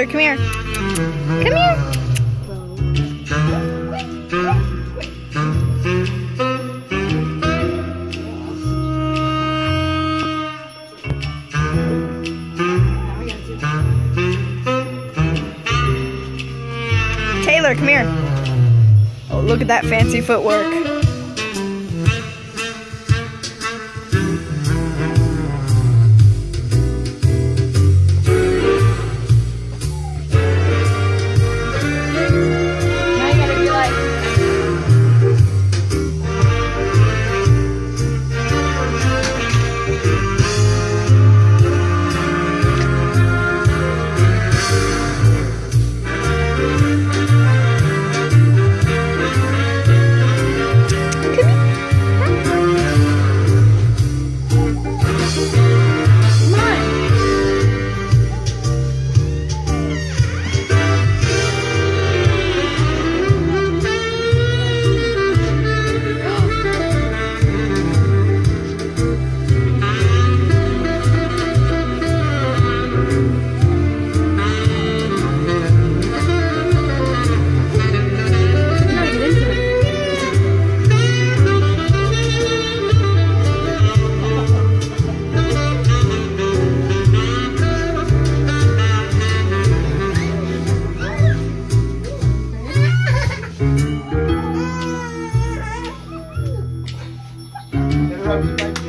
Taylor, come here. Come here. Taylor, come here. Oh, look at that fancy footwork. Happy